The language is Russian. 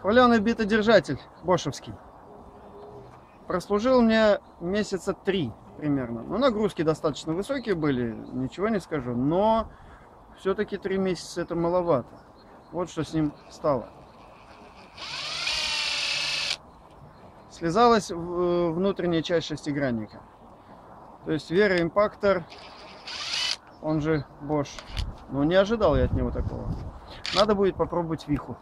Хваленый битодержатель бошевский. Прослужил мне месяца три примерно. Ну, нагрузки достаточно высокие были, ничего не скажу. Но все-таки три месяца это маловато. Вот что с ним стало. Слезалась э, внутренняя часть шестигранника. То есть Вера Импактор, он же Bosch. Но ну, не ожидал я от него такого. Надо будет попробовать Виху.